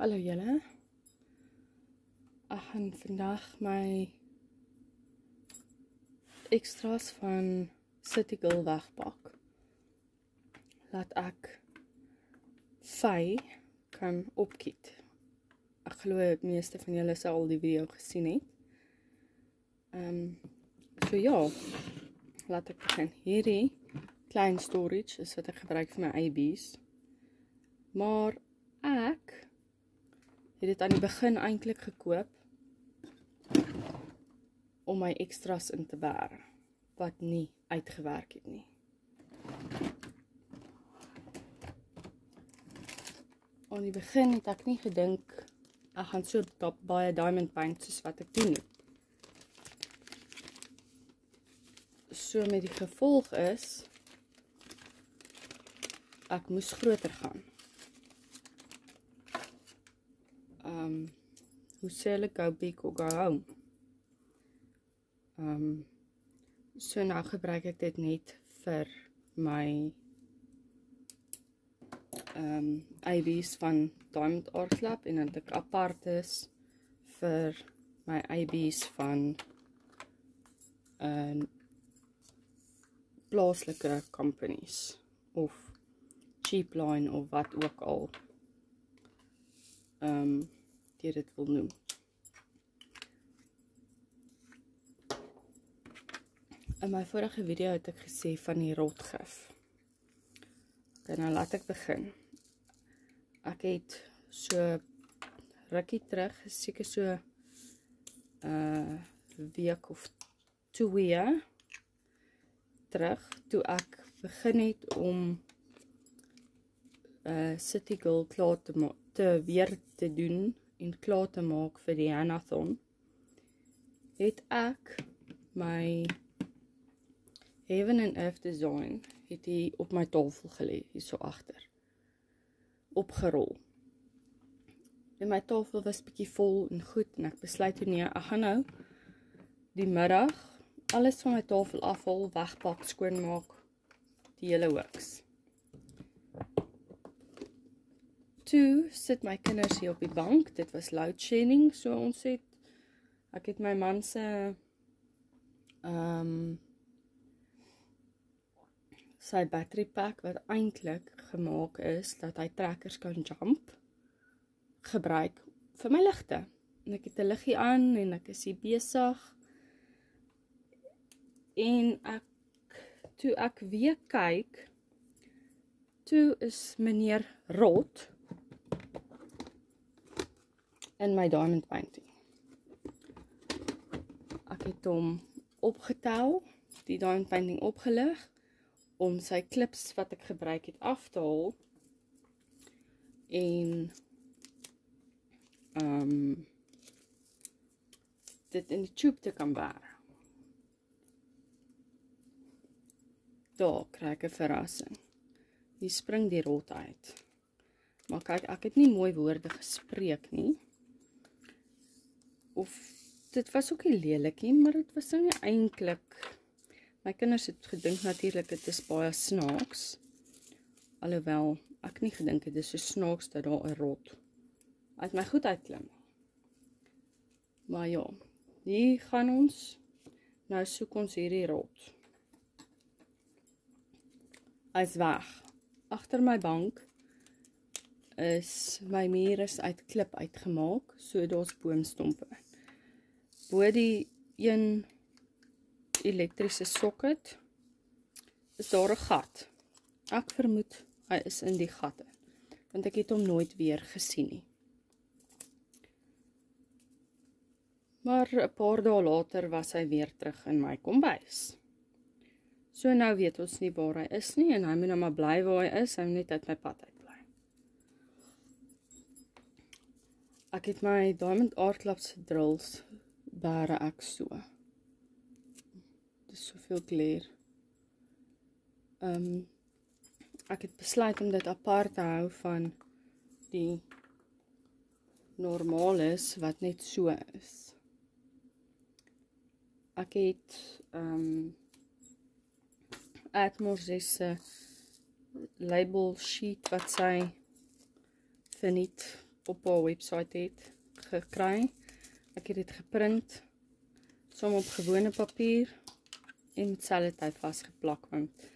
Hallo julle. Ek gaan vandag my ekstra's van City Girl wegpak. Laat ek sy kan opkiet. Ek glo die meeste van julle sal al die video gesien het. Ehm um, so ja. Laat ek begin. Hierdie klein storage is wat ek gebruik vir my AB's. Maar ek het dit aan die begin eintlik gekoop om my ekstras in te bær wat nie uitgewerk het nie. Aan die begin het ek nie gedink ek gaan so baie diamond paint soos wat ek doen nie. So met die gevolg is ek moes groter gaan. Um hoe sê hulle go big or go home. Um so nou gebruik ek dit net vir my um AB's van Diamond Art Club en dan ek apart is vir my AB's van 'n uh, plaaslike companies of cheap line of wat ook al ehm um, jy dit wil noem. In my vorige video het ek gesê van die rotgif. Dan nou laat ek begin. Ek het so rukkie terug, seker so 'n uh, week of twee terug toe ek begin het om uh City Girl klaar te te weer te doen en klaar te maak vir die Hanathon het ek my Heaven and Earth design het hier op my tafel gelê hier so agter opgerol. En my tafel was bietjie vol en goed en ek besluit toe nee, ek gaan nou die middag alles van my tafel afhaal, wegpak, skoonmaak, die hele hoeks. Toe sit my kinders hier op die bank. Dit was load shedding, so ons het ek het my man se ehm um, sy battery pack wat eintlik gemaak is dat hy trekkers kan jump gebruik vir my ligte. En ek het 'n liggie aan en ek is hier besig. En ek toe ek weer kyk, toe is meneer Rot in my diamond painting. Ek het hom opgetel, die diamond painting opgelig om sy klips wat ek gebruik het af te haal en ehm um, dit in die tube te kan bær. Daar kry ek 'n verrassing. Hier spring die rot uit. Maar kyk, ek het nie mooi woorde gespreek nie of dit was ook nie lelikie, maar dit was nie eintlik my kinders het gedink natuurlik dit is baie snaaks. Alhoewel ek nie gedink het dit is so snaaks dat daar 'n rot uit my goed uitklim. Maar ja, hier gaan ons nou soek ons hierdie rot. Hy's weg. Agter my bank is my muur is uit klip uitgemaak, so daar's boomstompe. Bo die een elektriese sokket is daar 'n gat. Ek vermoed hy is in die gatte, want ek het hom nooit weer gesien nie. Maar 'n paar dae later was hy weer terug in my kombuis. So nou weet ons nie waar hy is nie en hy moet nou maar bly waar hy is, hy moet net uit my pad uit. Ek het my Diamond se drills bære ek so. Dis soveel kleur. Ehm um, ek het besluit om dit apart te hou van die normales wat net so is. Ek het ehm um, Atmos se label sheet wat sy verniet op haar webwerf het gekry. Ek het dit geprint som op gewone papier en met sellotape vasgeplak want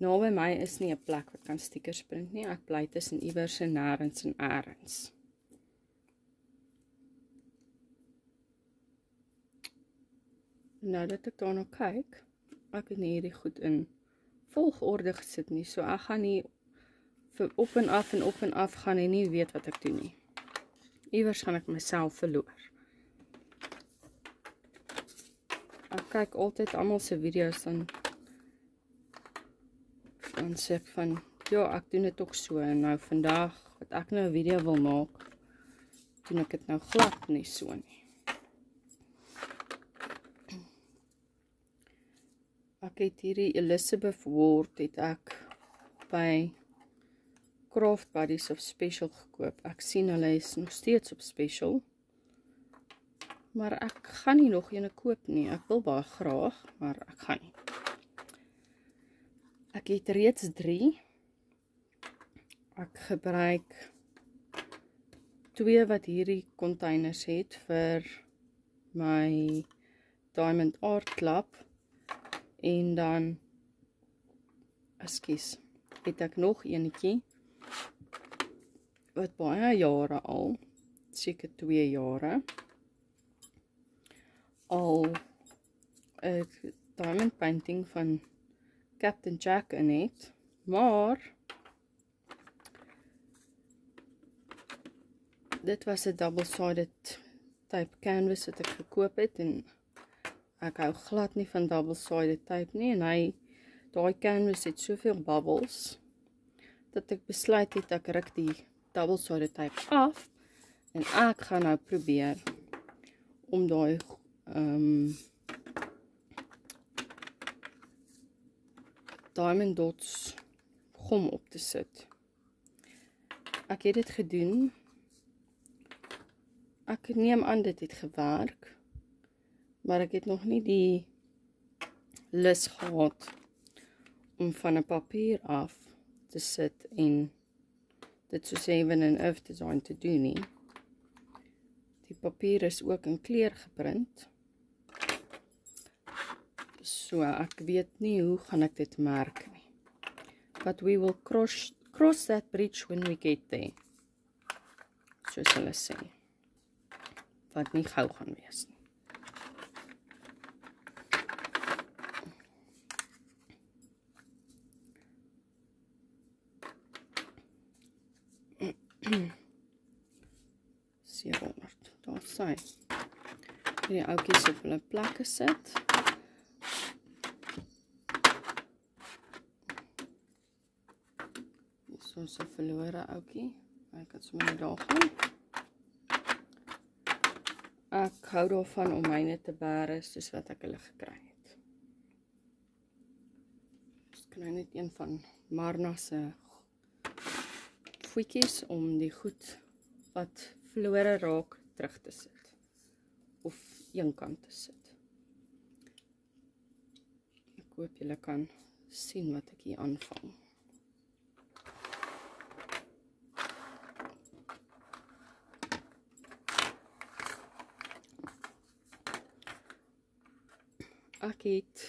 naby my is nie 'n plek wat kan stickers print nie. Ek bly tussen iewers en nêrens en eers. Nou dat ek daarna kyk, ek het nie hierdie goed in volgorde gesit nie. So ek gaan nie vir op en af en op en af gaan en nie weet wat ek doen nie. Iewers gaan ek myself verloor. Ek kyk altyd almal se video's dan dan sê ek van ja, ek doen dit tog so en nou vandag wat ek nou 'n video wil maak, doen ek dit nou glad nie so nie. Ek het hierdie Elizabeth Ward het ek by Craft Buddies op special gekoop. Ek sien hulle is nog steeds op special. Maar ek gaan nie nog eene koop nie. Ek wil baie graag, maar ek gaan nie. Ek het reeds 3. Ek gebruik twee wat hierdie containers het vir my Diamond Art Club en dan ekskuus, het ek nog eenetjie wat baie jare al, seker 2 jare, al 'n diamond painting van Captain Jack in het, maar dit was 'n double-sided type canvas wat ek gekoop het en ek hou glad nie van double-sided tape nie en hy daai canvas het soveel bubbles dat ek besluit het ek ruk die double sided tape af en ek gaan nou probeer om daai ehm um, diamond dots gom op te sit. Ek het dit gedoen. Ek neem aan dit het gewerk. Maar ek het nog nie die lus gehad om van 'n papier af te sit en dit soos even in Earth Design te doen nie. Die papier is ook in kleur geprint. So ek weet nie hoe gaan ek dit merk nie. But we will cross cross that bridge when we get there. Soos hulle sê. Wat nie gou gaan wees nie. Seerhonderd, daar sy. Hierdie oukies op hulle plekke sit. So so verlore oukie. Ek het sommer daar gaan. Ek hou daarvan om myne te bære soos wat ek hulle gekry het. Dis kry net een van Marna se voetjies om die goed wat verlore raak terug te sit of een kant te sit. Ek hoop julle kan sien wat ek hier aanvang. Ek het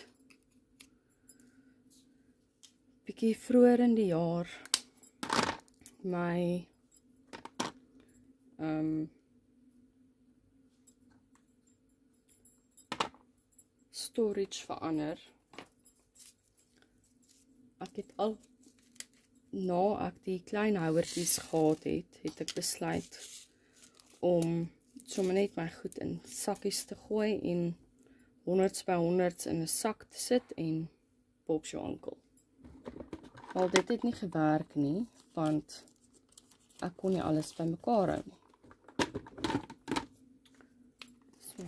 bietjie vroeër in die jaar my um, storage verander. Ek het al na ek die klein houertjies gehad het, het ek besluit om sommer net my goed in sakkies te gooi en 100s by 100s in 'n sak te sit en pop jou ankel. Al dit het nie gewerk nie, want ek kon nie alles bymekaar hou nie. So.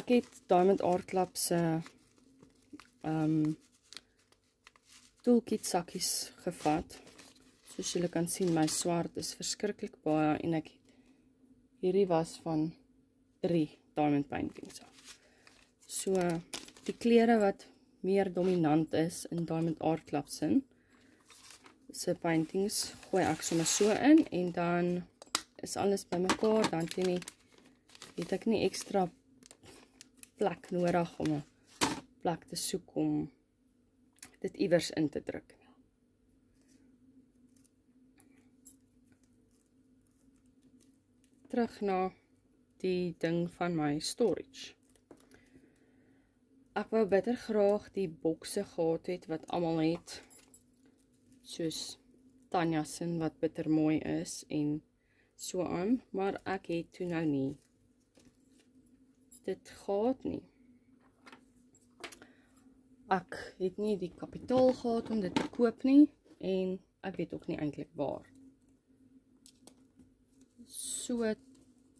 Ek het Diamond Art Club se ehm um, toolkit sakkies gevat. Soos julle kan sien, my swart is verskriklik baie en ek hierdie was van 3 diamond paintings. So die kleure wat meer dominant is in Diamond Art Club se se paintings gooi ek sommer so in en dan is alles bymekaar dan toe nie het ek nie ekstra plek nodig om 'n plek te soek om dit iewers in te druk. Terug na die ding van my storage. Ek wou bitter graag die bokse gehad het wat almal het soos Tanya se wat bitter mooi is en so aan, maar ek het toe nou nie dit gehad nie. Ek het nie die kapitaal gehad om dit te koop nie en ek weet ook nie eintlik waar. So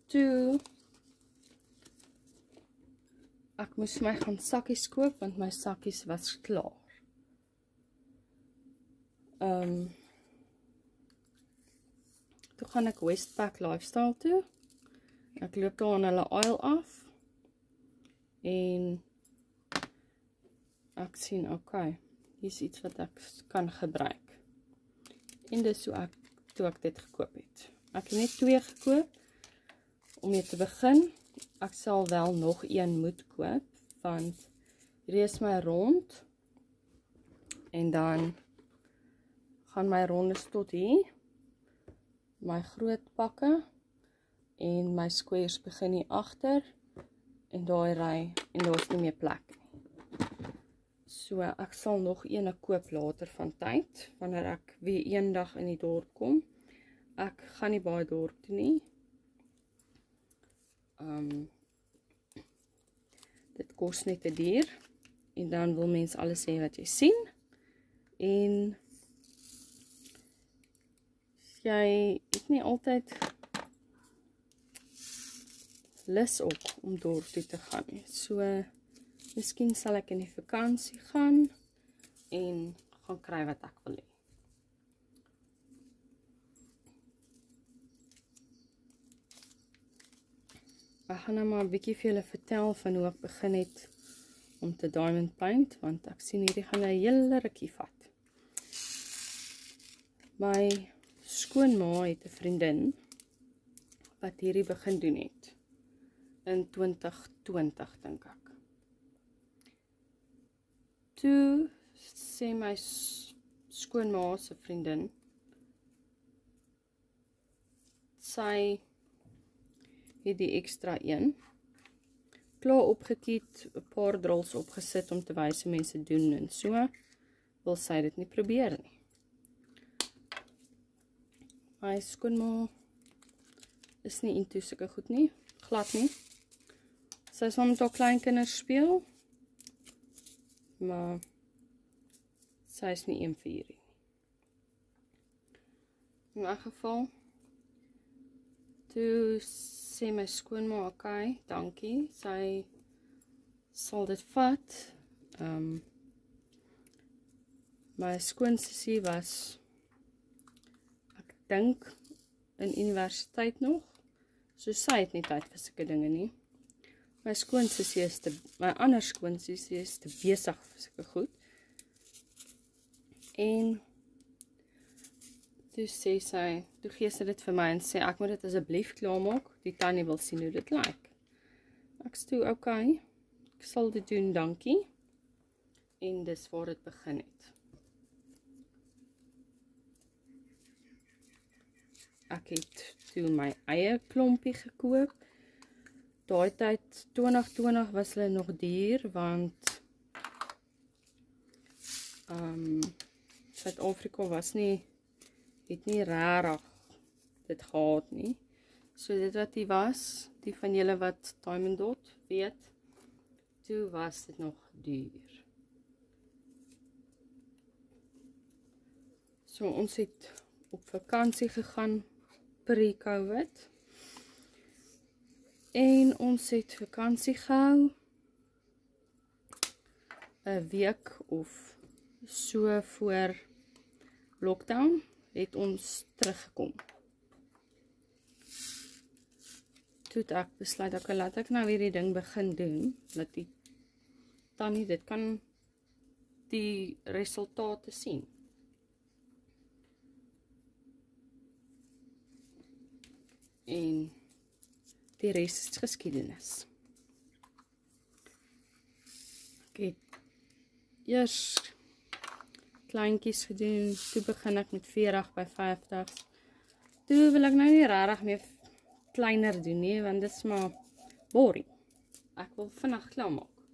toe ek moes my gaan sakkies koop want my sakkies was klaar. Um, Toe gaan ek Westpac Lifestyle toe. Ek loop daar aan hulle aisle af. En ek sien, okay, hier's iets wat ek kan gebruik. En dis hoe ek toe ek dit gekoop het. Ek het net twee gekoop om mee te begin. Ek sal wel nog een moet koop want hierdie is my rond. En dan gaan my rondes tot hier my groot pakke en my squares begin hier agter en daai ry en daar's nie meer plek nie. So ek sal nog eene koop later van tyd wanneer ek weer eendag in die dorp kom. Ek gaan nie baie dorp toe nie. Um, dit kos net te duur en dan wil mense alles hê wat jy sien. En jy het nie altyd lus op om dorp toe te gaan nie. So miskien sal ek in die vakansie gaan en gaan kry wat ek wil hê. Ek gaan nou maar 'n bietjie vir julle vertel van hoe ek begin het om te diamond paint want ek sien hierdie gaan 'n hele rukkie vat. My skoonma het 'n vriendin wat hierdie begin doen het in 2020 dink ek. Toe sê my skoonma se vriendin sy het die ekstra een klaar opgekiet, 'n paar drolls opgesit om te wys hoe mense doen en so wil sy dit nie probeer nie. My skoonma is nie into sulke goed nie, glad nie. Sy sal met haar klein kinders speel. Maar sy is nie een vir hierdie. In 'n geval toe sê my skoonma, "Oké, okay, dankie." Sy sal dit vat. Um, my skoonsussie was dink in universiteit nog. So sy het nie tyd vir sulke dinge nie. My skoonsussie is te my ander skoonsussie is te besig vir sulke goed. En toe sê sy, toe gee sy dit vir my en sê ek moet dit asseblief klaarmaak. Die tannie wil sien hoe dit lyk. Ek sê toe, "Oké. Okay, ek sal dit doen, dankie." En dis waar dit begin het. Ek het toe my eie klompie gekoop. Daai tyd 2020 was hulle nog duur want ehm um, Suid-Afrika was nie het nie regtig dit gehad nie. So dit wat dit was, die van julle wat Diamond Dot weet, toe was dit nog duur. So ons het op vakansie gegaan pre-COVID. En ons het vakansie gehou. 'n Week of so voor lockdown het ons teruggekom. Toe ek besluit ek laat ek nou hierdie ding begin doen, dat die tannie dit kan die resultate sien. En die res is geskiedenis. Ek het eers kleintjies gedoen, toe begin ek met 40 by 50s. Toe wil ek nou nie regtig meer kleiner doen nie, want dit is maar boring. Ek wil vinnig klaar maak.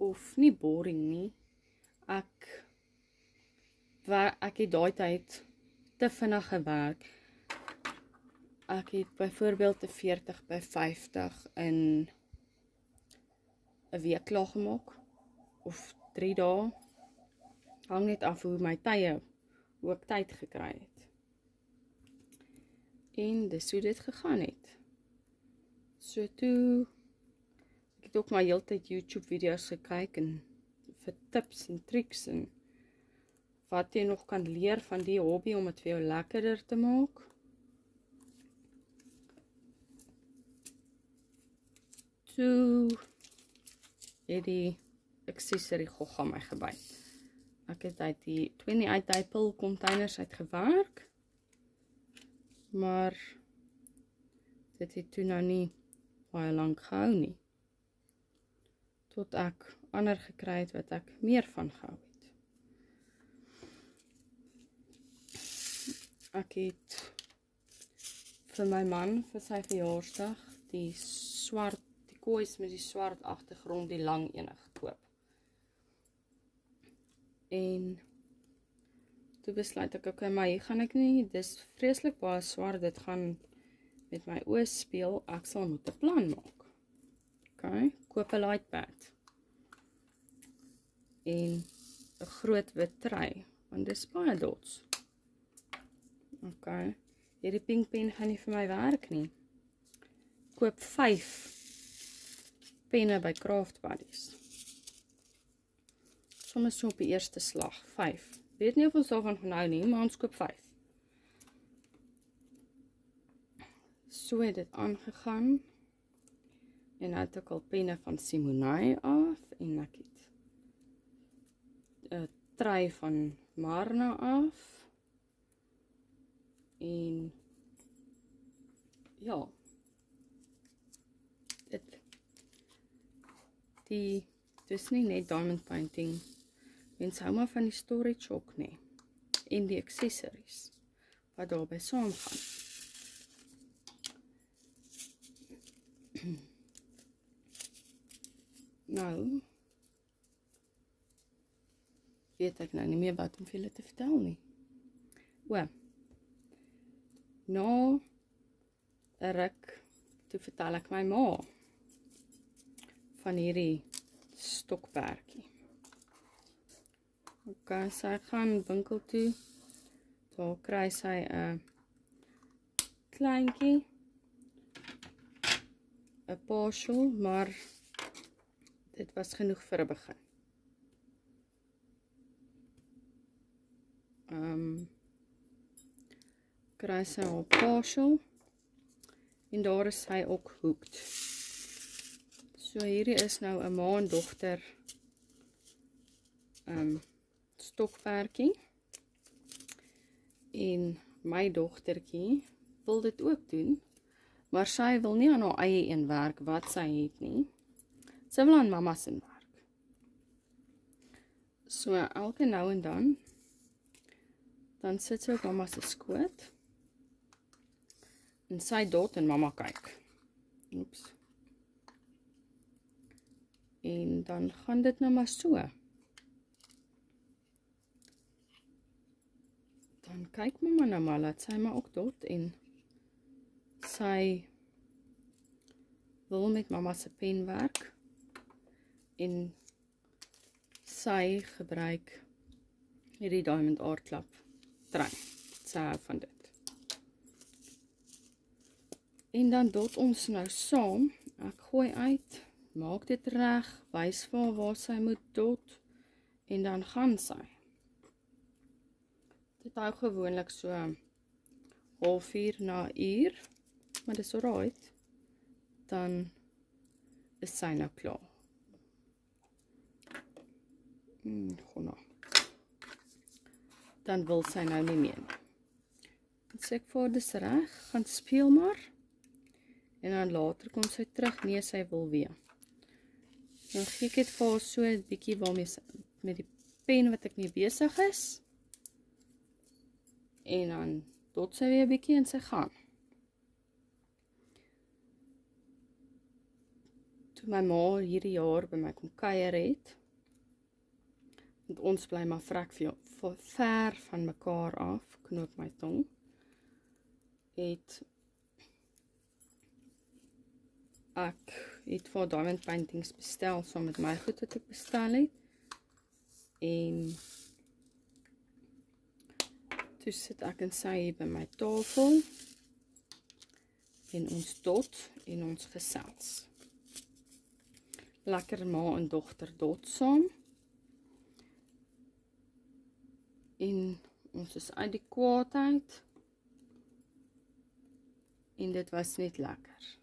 Of nie boring nie. Ek waar ek het daai tyd te vinnig gewerk. Ek het byvoorbeeld 'n 40 by 50 in 'n week klaar gemaak of 3 dae. Hang net af hoe my tye hoe ek tyd gekry het. En dis hoe dit gegaan het. So toe ek het ook maar heeltyd YouTube video's gekyk en vir tips en triks en wat jy nog kan leer van die hobby om dit vir jou lekkerder te maak. Toe het die accessory gogga my gebyt. Ek het uit die 28 apple containers uitgewerk. Maar dit het toe nou nie baie lank gehou nie. Tot ek ander gekry het wat ek meer van gehou het. Ek het vir my man vir sy verjaarsdag die swart koeis met die swart agtergrond die lang ene gekoop. En toe besluit ek okay, maar hier gaan ek nie, dis vreeslik baie swart, dit gaan met my oë speel. Ek sal moet 'n plan maak. OK, koop 'n light pad. En 'n groot wit trei, want dis baie dots. OK. Hierdie pink pen gaan nie vir my werk nie. Koop 5 penne by Craft Buddies. Sommige so op die eerste slag, 5. Weet nie of ons daarvan gaan hou nie, maar ons koop 5. So het dit aangegaan. En nou het ek al penne van Simonai af en ek het 'n trei van Marna af en ja dit die dis nie net diamond painting. Mens hou maar van die storage ook nê en die accessories wat daarbey saamgaan. Nou weet ek nou nie meer wat om vir julle te vertel nie. O na 'n ruk toe vertel ek my ma van hierdie stokperdjie. OK, sy gaan winkel toe. Daar kry sy 'n kleintjie 'n partial, maar dit was genoeg vir 'n begin. Ehm um, kry sy haar partial en daar is sy ook hooked. So hierdie is nou 'n ma en dogter ehm um, stokperdjie. En my dogtertjie wil dit ook doen, maar sy wil nie aan haar eie een werk wat sy het nie. Sy wil aan mamma se werk. So elke nou en dan dan sit sy op mamma se skoot en sy dot en mamma kyk. Oeps. En dan gaan dit nou maar so. Dan kyk mamma nou maar laat sy maar ook dot en sy wil met mamma se pen werk en sy gebruik hierdie diamond art klap trein. Sy hou van dit. En dan dot ons nou saam. Ek gooi uit, maak dit reg, wys vir haar waar sy moet dot en dan gaan sy. Dit hou gewoonlik so halfuur na uur, maar dis alright. Dan is sy nou klaar. Mm, gona. Dan wil sy nou nie meer. Dit sê ek vir dis reg, gaan speel maar En dan later kom sy terug, nee, sy wil weer. Dan gee ek dit vir haar so 'n bietjie waarmee met die pen wat ek nie besig is. En dan tot sy weer 'n bietjie en sy gaan. Toe my ma hierdie jaar by my kom kuier het, want ons bly maar vrek vir ver van mekaar af, knoop my tong. Het ek het vir diamond paintings bestel saam met my goed wat ek bestel het. En toe sit ek en sy hier by my tafel en ons dot en ons gesels. Lekker ma en dogter dot saam. En ons is uit die kwaadheid. En dit was net lekker.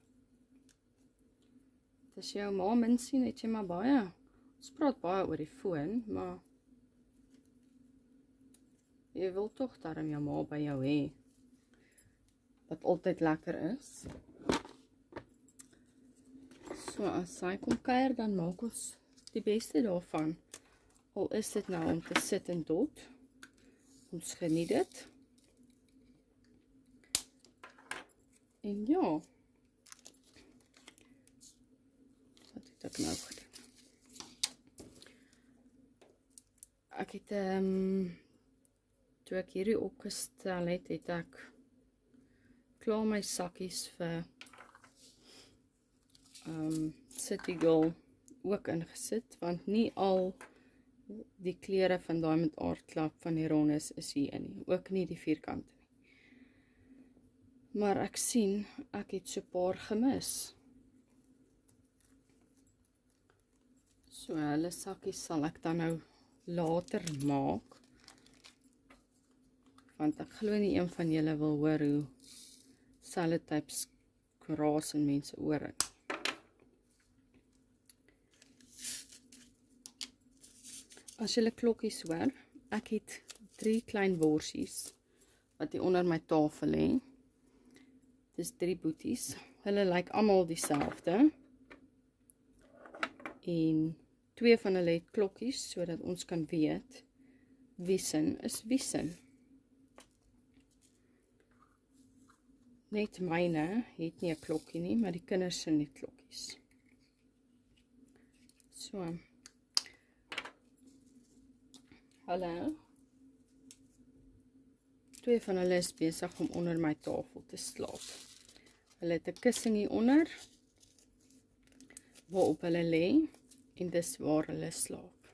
As jy jou ma min sien, het jy maar baie. Ons praat baie oor die foon, maar jy wil tog darm jou ma by jou hê. Wat altyd lekker is. So as sy kom kuier, dan maak ons die beste daarvan. Al is dit nou om te sit en dot. Ons geniet dit. En ja, ek nou gedoen. Ek het ehm um, toe ek hierdie opgestel het, het ek klaar my sakkies vir ehm um, City Girl ook ingesit want nie al die kleure van Diamond Art Club van die rondes is hier in nie, ook nie die vierkante nie. Maar ek sien ek het so paar gemis. So hulle sakkies sal ek dan nou later maak. Want ek glo nie een van julle wil hoor hoe sellotape kraas in mense ore. As julle klokkies hoor, ek het drie klein worsies wat hier onder my tafel lê. Dis drie boeties. Hulle lyk almal dieselfde. En Twee van hulle het klokkies sodat ons kan weet wie sin is wie sin. Net myne het nie 'n klokkie nie, maar die kinders se het klokkies. So. Hallo. Twee van hulle is besig om onder my tafel te slaap. Hulle het 'n kussing hier onder waarop hulle lê en dis waar hulle slaap.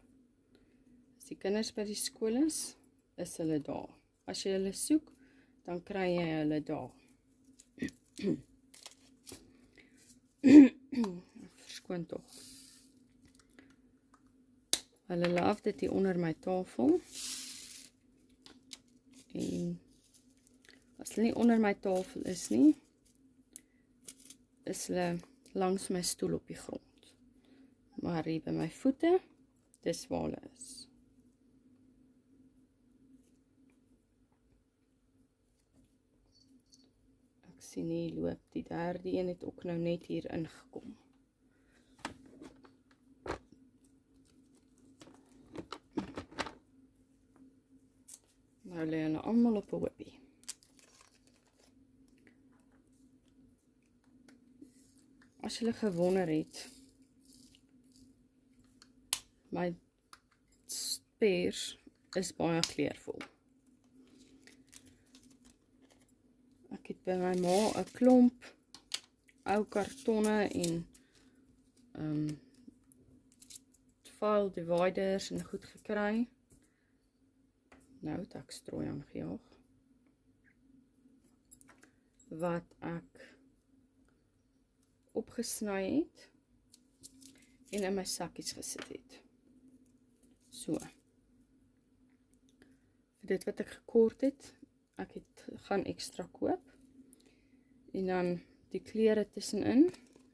As die kinders by die skool is, is hulle daar. As jy hulle soek, dan kry jy hulle daar. Verskoon tog. Hulle laaf dit hier onder my tafel. En as hulle nie onder my tafel is nie, is hulle langs my stoel op die grond maar hier by my voete dis waar hulle is. Ek sien nie loop die derde een het ook nou net hier ingekom. Nou lê hulle almal op 'n hoopie. As jy gewonder het my speers is baie kleurvol. Ek het by my ma 'n klomp ou kartonne en ehm um, file dividers en goed gekry. Nou het ek strooi aangejaag. Wat ek opgesny het en in my sakkies gesit het. So. Vir dit wat ek gekort het, ek het gaan ekstra koop. En dan die klere tussenin,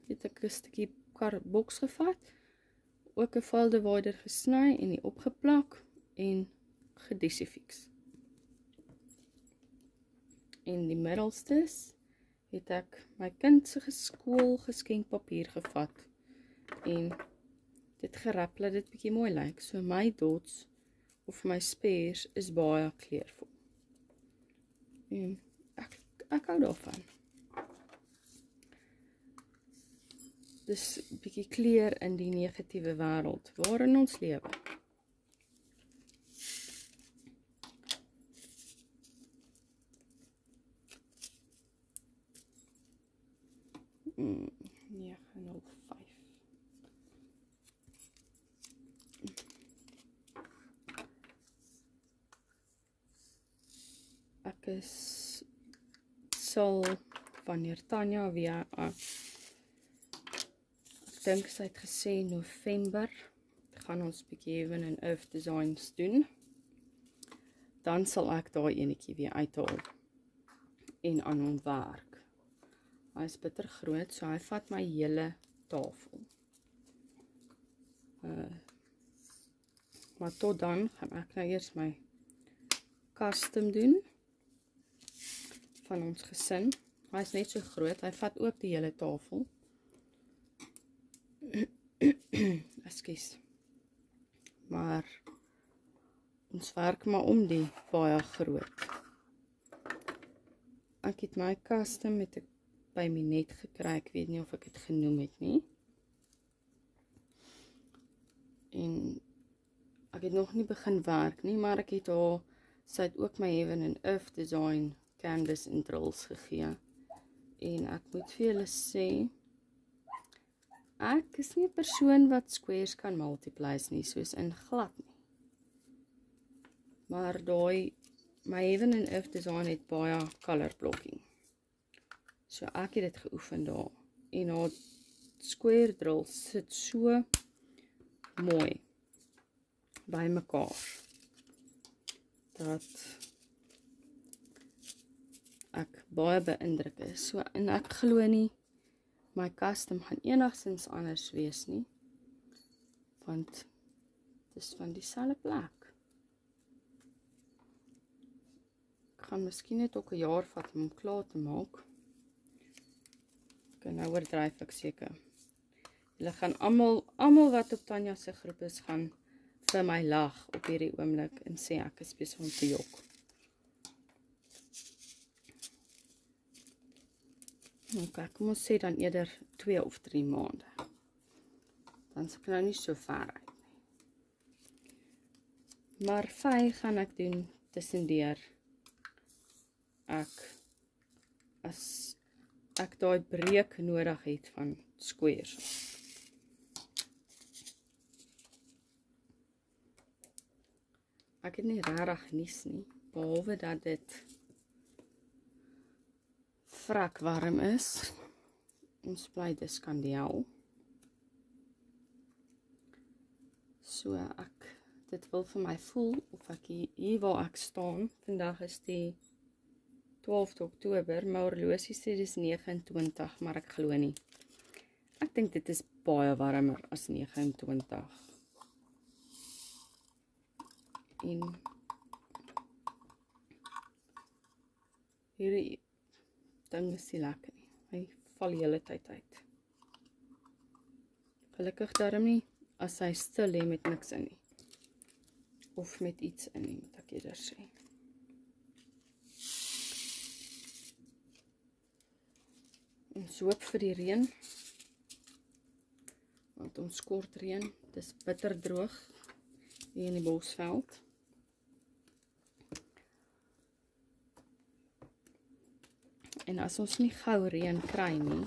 het ek 'n stukkie karboks gevat, ook 'n file divider gesny en die opgeplak en gedesifiks. En die middelstes het ek my kind se skool geskenkpapier gevat en dit gerap dat dit bietjie mooi lyk. So my dots of my spears is baie kleurvol. En ek ek hou daarvan. Dis bietjie kleur in die negatiewe wêreld waarin ons lewe. Mm, 905. Ek is sal wanneer Tanya weer uh, ek dink sy het gesê November gaan ons bietjie even en earth designs doen. Dan sal ek daai enetjie weer uithaal en aan hom werk. Hy is bitter groot, so hy vat my hele tafel. Uh maar tot dan gaan ek nou eers my custom doen van ons gesin. Hy is net so groot, hy vat ook die hele tafel. Ekskuus. Maar ons werk maar om die baie groot. Ek het my custom met 'n by my net gekry. Ek weet nie of ek dit genoem het nie. En ek het nog nie begin werk nie, maar ek het haar sy het ook my Heaven and Earth design canvas en drills gegee. En ek moet vir julle sê ek is nie 'n persoon wat squares kan multiplies nie, soos in glad nie. Maar daai my Heaven and Earth design het baie color blocking. So ek het dit geoefen daar en haar square drill sit so mooi by mekaar dat ek baie beïndruk is. So en ek glo nie my custom gaan enigsins anders wees nie. Want dis van dieselfde plek. Ek gaan miskien net ook 'n jaar vat om hom klaar te maak. Okay, nou oordryf ek seker. Julle gaan almal almal wat op Tanya se groep is gaan vir my lag op hierdie oomblik en sê ek is besig om te jok. Okay, kom ons sê dan eerder 2 of 3 maande. Dan se kan nou nie so ver uit nie. Maar vy gaan ek doen tussendeur ek as ek daai breek nodig het van squares. Ek het nie regtig nuus nie, behalwe dat dit vrak warm is. Ons bly dis kandeel. So ek dit wil vir my voel of ek hier, hier waar ek staan, vandag is die 12 Oktober, my horlosie sê dis 29, maar ek glo nie. Ek dink dit is baie warmer as 29. En hierdie ding is nie lekker nie. Hy val die hele tyd uit. Gelukkig daarom nie as hy stil lê met niks in nie. Of met iets in nie, moet ek eerder sê. Ons hoop vir die reën. Want ons kort reën. Dis bitter droog hier in die bosveld. En as ons nie gou reën kry nie,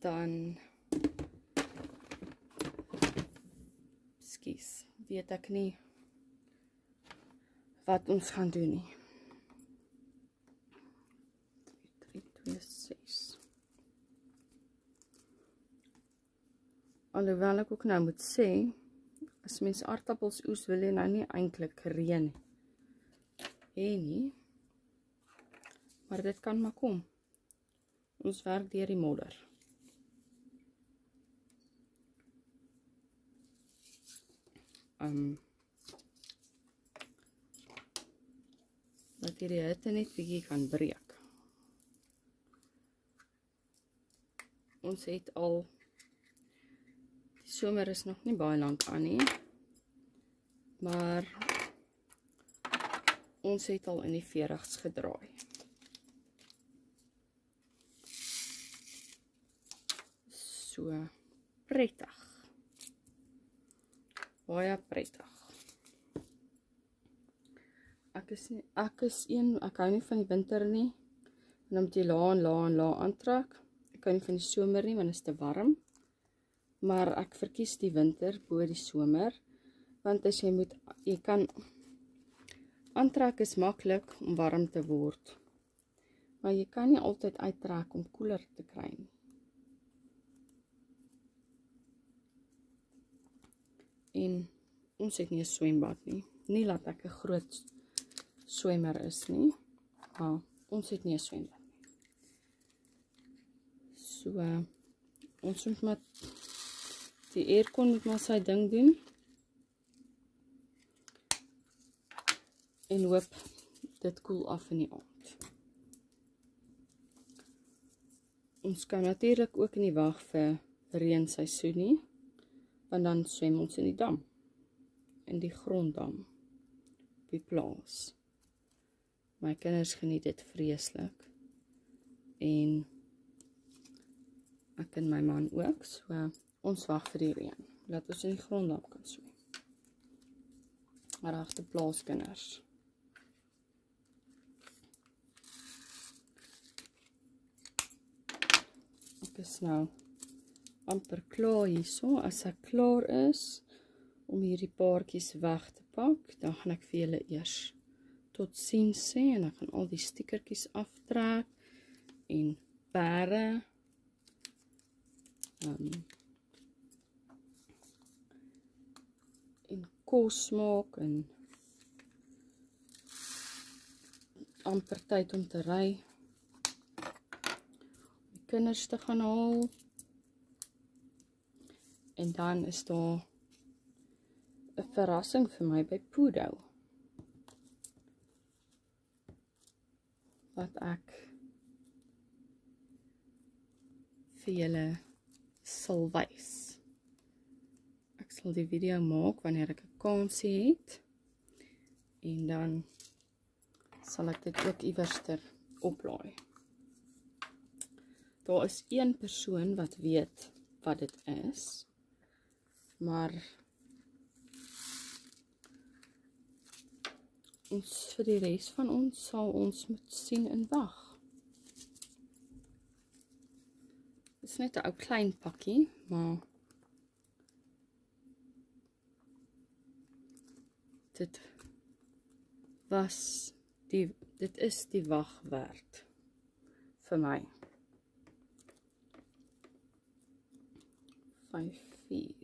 dan skies, weet ek nie wat ons gaan doen nie. 6. Alhoewel ek ook nou moet sê, as mens aardappels oes wil jy nou nie eintlik reën hê nie. Maar dit kan maar kom. Ons werk deur die modder. Um dat hierdie hitte net bietjie kan breek. Ons het al die somer is nog nie baie lank aan nie. Maar ons het al in die 40s gedraai. So prettig. Baie prettig. Ek is nie, ek is een, ek hou nie van die winter nie. En dan moet jy la en la en la aantrek. Ek hou nie van die somer nie want dit is te warm. Maar ek verkies die winter bo die somer want as jy moet jy kan aantrek is maklik om warm te word. Maar jy kan nie altyd uittrek om koeler te kry nie. En ons het nie 'n swembad nie. Nie laat ek 'n groot swemmer is nie. Maar ons het nie 'n swembad nie. So uh, ons moet maar die aircon moet maar sy ding doen. En hoop dit koel af in die aand. Ons kan natuurlik ook nie wag vir reenseisoen nie want dan swem ons in die dam in die gronddam die plaas. My kinders geniet dit vreeslik en ek en my man ook so ons wag vir die reën laat ons in die gronddam kan swem. Regte plaaskinders ek is nou amper klaar hierso. As ek klaar is om hierdie paartjies weg te pak, dan gaan ek vir julle eers tot sien sê en ek gaan al die stikertjies aftrek en pere um, en kos maak en amper tyd om te ry. Kinders te gaan haal. En dan is daar 'n verrassing vir my by Pudo. Wat ek vir julle sal wys. Ek sal die video maak wanneer ek 'n kans het. En dan sal ek dit ook iewerster oplaai. Daar is een persoon wat weet wat dit is maar ons vir die res van ons sal ons moet sien en wag. Dit is net 'n ou klein pakkie, maar dit was die dit is die wag werd vir my. 5 4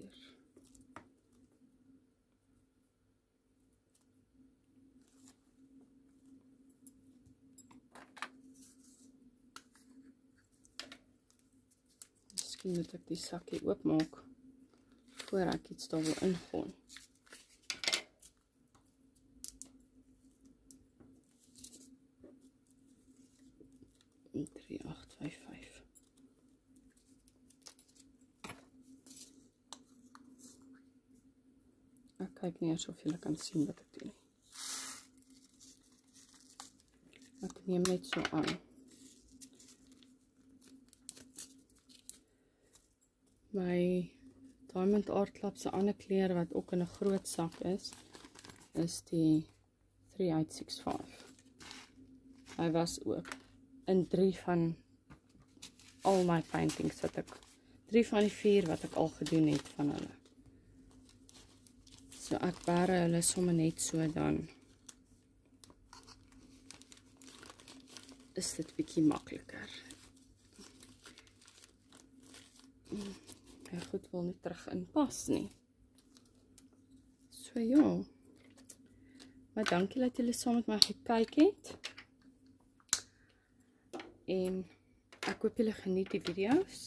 Miskien moet ek die sakkie oopmaak voor ek iets daar wil ingooi. drie Ek kyk nie eers of jy kan sien wat ek doen nie. Ek neem net so aan. my diamond art club se ander kleur wat ook in 'n groot sak is is die 3865. Hy was ook in 3 van al my paintings wat ek 3 van die 4 wat ek al gedoen het van hulle. So ek bære hulle sommer net so dan is dit bietjie makliker. Hy goed wil nie terug inpas nie. So ja. Maar dankie dat julle saam met my gekyk het. En ek hoop julle geniet die video's.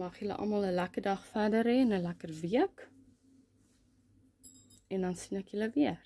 Mag julle almal 'n lekker dag verder hê en 'n lekker week. En dan sien ek julle weer.